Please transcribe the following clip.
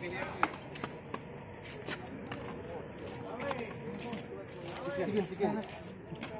Chicken, chicken.